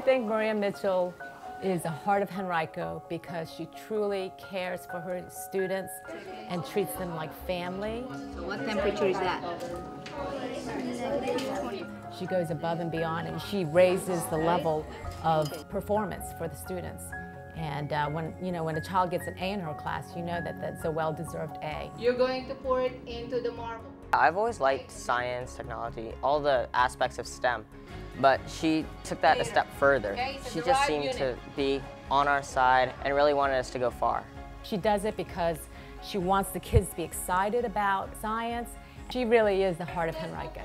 think Maria Mitchell is the heart of Henrico because she truly cares for her students and treats them like family. So what temperature is that? She goes above and beyond and she raises the level of performance for the students. And uh, when, you know, when a child gets an A in her class, you know that that's a well-deserved A. You're going to pour it into the marble. I've always liked science, technology, all the aspects of STEM, but she took that a step further. She just seemed to be on our side and really wanted us to go far. She does it because she wants the kids to be excited about science. She really is the heart of Henrico.